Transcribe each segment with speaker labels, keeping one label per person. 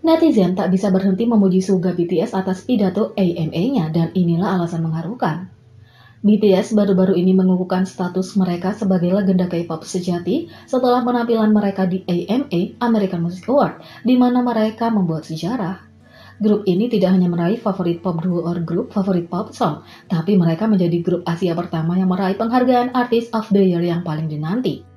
Speaker 1: Netizen tak bisa berhenti memuji Suga BTS atas pidato AMA-nya dan inilah alasan mengharukan. BTS baru-baru ini mengukuhkan status mereka sebagai legenda K-pop sejati setelah penampilan mereka di AMA American Music Award, di mana mereka membuat sejarah. Grup ini tidak hanya meraih favorit pop duo or grup favorit pop song, tapi mereka menjadi grup Asia pertama yang meraih penghargaan Artist of the Year yang paling dinanti.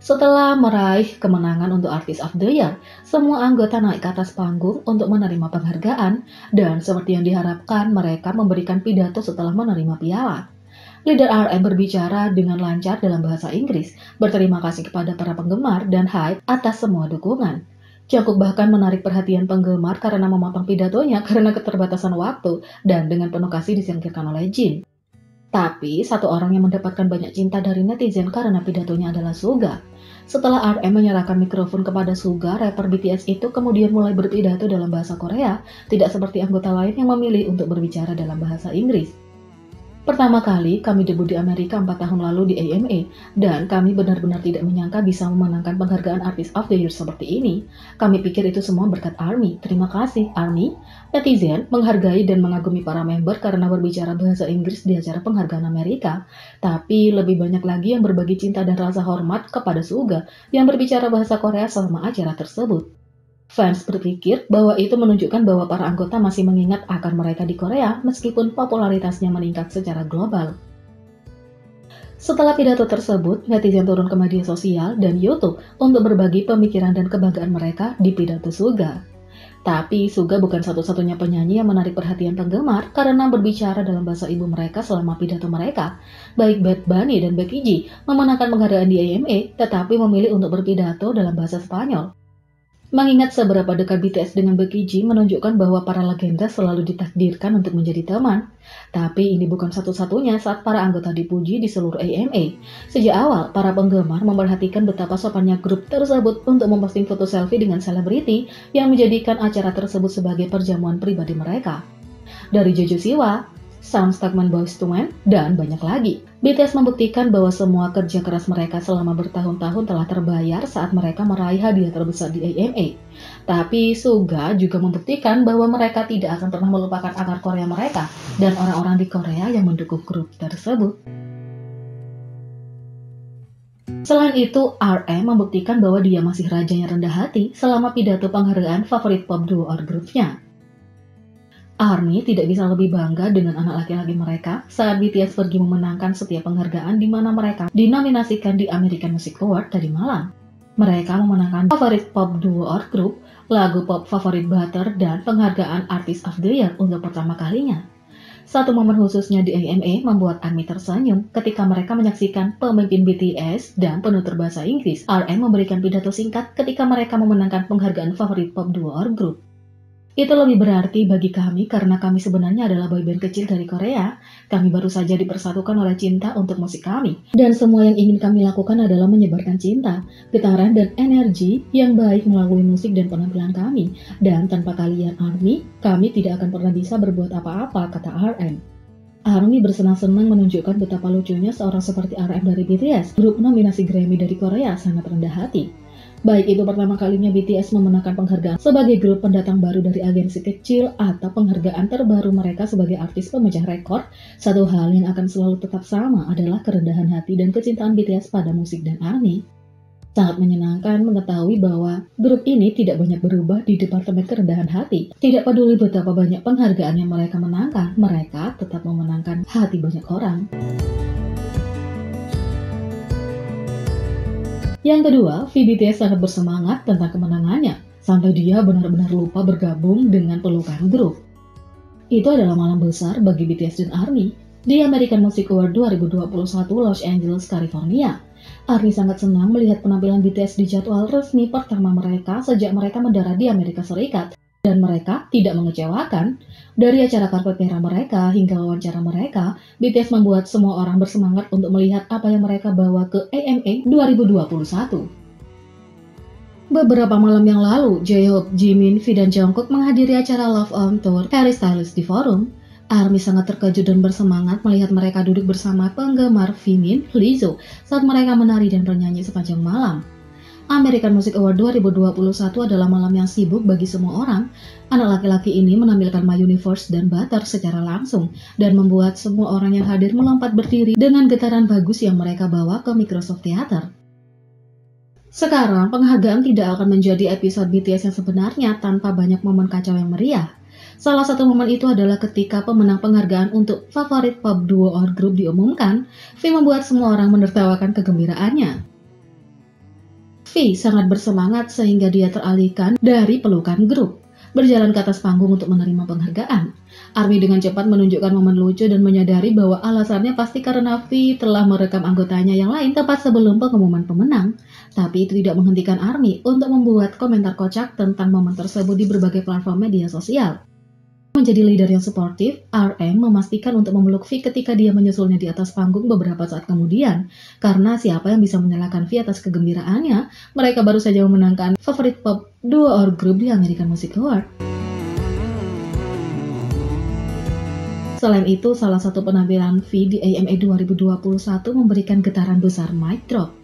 Speaker 1: Setelah meraih kemenangan untuk Artist of the Year, semua anggota naik ke atas panggung untuk menerima penghargaan dan seperti yang diharapkan mereka memberikan pidato setelah menerima piala. Leader RM berbicara dengan lancar dalam bahasa Inggris, berterima kasih kepada para penggemar dan Hype atas semua dukungan. Jungkook bahkan menarik perhatian penggemar karena memotong pidatonya karena keterbatasan waktu dan dengan penuh kasih disingkirkan oleh Jin. Tapi satu orang yang mendapatkan banyak cinta dari netizen karena pidatonya adalah Suga. Setelah RM menyerahkan mikrofon kepada Suga, rapper BTS itu kemudian mulai berpidato dalam bahasa Korea, tidak seperti anggota lain yang memilih untuk berbicara dalam bahasa Inggris. Pertama kali kami debut di Amerika 4 tahun lalu di AMA, dan kami benar-benar tidak menyangka bisa memenangkan penghargaan Artist of the Year seperti ini. Kami pikir itu semua berkat ARMY. Terima kasih, ARMY. Netizen menghargai dan mengagumi para member karena berbicara bahasa Inggris di acara penghargaan Amerika. Tapi lebih banyak lagi yang berbagi cinta dan rasa hormat kepada Suga yang berbicara bahasa Korea selama acara tersebut. Fans berpikir bahwa itu menunjukkan bahwa para anggota masih mengingat akan mereka di Korea meskipun popularitasnya meningkat secara global. Setelah pidato tersebut, netizen turun ke media sosial dan YouTube untuk berbagi pemikiran dan kebanggaan mereka di pidato Suga. Tapi Suga bukan satu-satunya penyanyi yang menarik perhatian penggemar karena berbicara dalam bahasa ibu mereka selama pidato mereka. Baik Bad Bunny dan Becky G memenangkan penghargaan di AMA, tetapi memilih untuk berpidato dalam bahasa Spanyol. Mengingat seberapa dekat BTS dengan G menunjukkan bahwa para legenda selalu ditakdirkan untuk menjadi teman. Tapi ini bukan satu-satunya saat para anggota dipuji di seluruh AMA. Sejak awal, para penggemar memperhatikan betapa sopannya grup tersebut untuk memposting foto selfie dengan selebriti yang menjadikan acara tersebut sebagai perjamuan pribadi mereka. Dari Jojo Siwa, Sam Stackman Boys to Men, dan banyak lagi. BTS membuktikan bahwa semua kerja keras mereka selama bertahun-tahun telah terbayar saat mereka meraih hadiah terbesar di AMA. Tapi Suga juga membuktikan bahwa mereka tidak akan pernah melupakan akar Korea mereka dan orang-orang di Korea yang mendukung grup tersebut. Selain itu, RM membuktikan bahwa dia masih raja yang rendah hati selama pidato penghargaan favorit pop duo or grupnya. ARMY tidak bisa lebih bangga dengan anak laki-laki mereka saat BTS pergi memenangkan setiap penghargaan di mana mereka dinominasikan di American Music Award tadi malam. Mereka memenangkan favorit pop duo or group, lagu pop favorit Butter, dan penghargaan Artist of the Year untuk pertama kalinya. Satu momen khususnya di AMA membuat ARMY tersenyum ketika mereka menyaksikan pemimpin BTS dan penutur bahasa Inggris. RM memberikan pidato singkat ketika mereka memenangkan penghargaan favorit pop duo or group. Itu lebih berarti bagi kami karena kami sebenarnya adalah boyband kecil dari Korea. Kami baru saja dipersatukan oleh cinta untuk musik kami. Dan semua yang ingin kami lakukan adalah menyebarkan cinta, getaran, dan energi yang baik melalui musik dan penampilan kami. Dan tanpa kalian ARMY, kami tidak akan pernah bisa berbuat apa-apa, kata RM. ARMY bersenang-senang menunjukkan betapa lucunya seorang seperti RM dari BTS, grup nominasi Grammy dari Korea sangat rendah hati. Baik itu pertama kalinya BTS memenangkan penghargaan sebagai grup pendatang baru dari agensi kecil atau penghargaan terbaru mereka sebagai artis pemecah rekor, satu hal yang akan selalu tetap sama adalah kerendahan hati dan kecintaan BTS pada musik dan ARMY. Sangat menyenangkan mengetahui bahwa grup ini tidak banyak berubah di departemen kerendahan hati. Tidak peduli betapa banyak penghargaan yang mereka menangkan, mereka tetap memenangkan hati banyak orang. Yang kedua, VBTS sangat bersemangat tentang kemenangannya, sampai dia benar-benar lupa bergabung dengan pelukan grup. Itu adalah malam besar bagi BTS dan ARMY di American Music Award 2021 Los Angeles, California. ARMY sangat senang melihat penampilan BTS di jadwal resmi pertama mereka sejak mereka mendarat di Amerika Serikat dan mereka tidak mengecewakan. Dari acara karpet merah mereka hingga wawancara mereka, BTS membuat semua orang bersemangat untuk melihat apa yang mereka bawa ke AMA 2021. Beberapa malam yang lalu, J-Hope, Jimin, V, dan Jungkook menghadiri acara Love on Tour Harry Styles di forum. ARMY sangat terkejut dan bersemangat melihat mereka duduk bersama penggemar Vimin, Lizzo, saat mereka menari dan bernyanyi sepanjang malam. American Music Award 2021 adalah malam yang sibuk bagi semua orang. Anak laki-laki ini menampilkan My Universe dan Butter secara langsung dan membuat semua orang yang hadir melompat berdiri dengan getaran bagus yang mereka bawa ke Microsoft Theater. Sekarang, penghargaan tidak akan menjadi episode BTS yang sebenarnya tanpa banyak momen kacau yang meriah. Salah satu momen itu adalah ketika pemenang penghargaan untuk favorit pop duo or group diumumkan, V membuat semua orang menertawakan kegembiraannya. V sangat bersemangat sehingga dia teralihkan dari pelukan grup, berjalan ke atas panggung untuk menerima penghargaan. Army dengan cepat menunjukkan momen lucu dan menyadari bahwa alasannya pasti karena V telah merekam anggotanya yang lain tepat sebelum pengumuman pemenang. Tapi itu tidak menghentikan Army untuk membuat komentar kocak tentang momen tersebut di berbagai platform media sosial. Menjadi leader yang suportif, RM memastikan untuk memeluk V ketika dia menyusulnya di atas panggung beberapa saat kemudian. Karena siapa yang bisa menyalahkan V atas kegembiraannya, mereka baru saja memenangkan favorit pop duo or group di American Music Award. Selain itu, salah satu penampilan V di AMA 2021 memberikan getaran besar mic drop.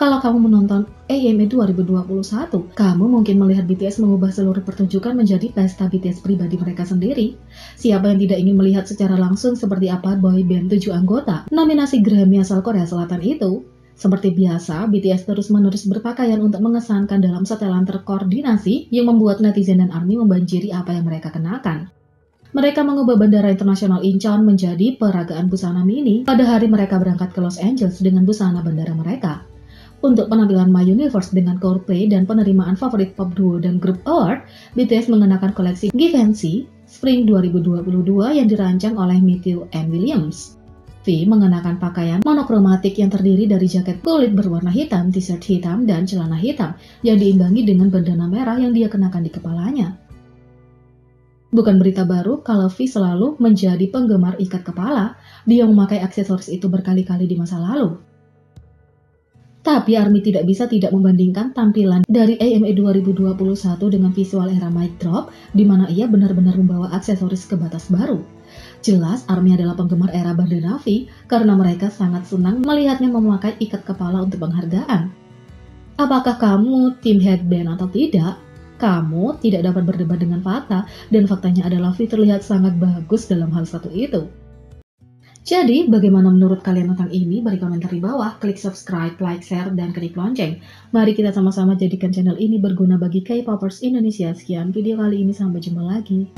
Speaker 1: Kalau kamu menonton AMA 2021, kamu mungkin melihat BTS mengubah seluruh pertunjukan menjadi pesta BTS pribadi mereka sendiri. Siapa yang tidak ingin melihat secara langsung seperti apa boy band 7 anggota nominasi Grammy asal Korea Selatan itu? Seperti biasa, BTS terus-menerus berpakaian untuk mengesankan dalam setelan terkoordinasi yang membuat netizen dan ARMY membanjiri apa yang mereka kenakan. Mereka mengubah Bandara Internasional Incheon menjadi peragaan busana mini pada hari mereka berangkat ke Los Angeles dengan busana bandara mereka. Untuk penampilan My Universe dengan Coldplay dan penerimaan favorit pop duo dan grup award, BTS mengenakan koleksi Givenchy Spring 2022 yang dirancang oleh Matthew M. Williams. V mengenakan pakaian monokromatik yang terdiri dari jaket kulit berwarna hitam, t-shirt hitam, dan celana hitam yang diimbangi dengan bandana merah yang dia kenakan di kepalanya. Bukan berita baru kalau V selalu menjadi penggemar ikat kepala, dia memakai aksesoris itu berkali-kali di masa lalu. Tapi ARMY tidak bisa tidak membandingkan tampilan dari AMA 2021 dengan visual era mic drop, di mana ia benar-benar membawa aksesoris ke batas baru. Jelas ARMY adalah penggemar era bandana V karena mereka sangat senang melihatnya memakai ikat kepala untuk penghargaan. Apakah kamu tim headband atau tidak? Kamu tidak dapat berdebat dengan fakta, dan faktanya adalah V terlihat sangat bagus dalam hal satu itu. Jadi, bagaimana menurut kalian tentang ini? Beri komentar di bawah, klik subscribe, like, share, dan klik lonceng. Mari kita sama-sama jadikan channel ini berguna bagi K-popers Indonesia. Sekian video kali ini, sampai jumpa lagi.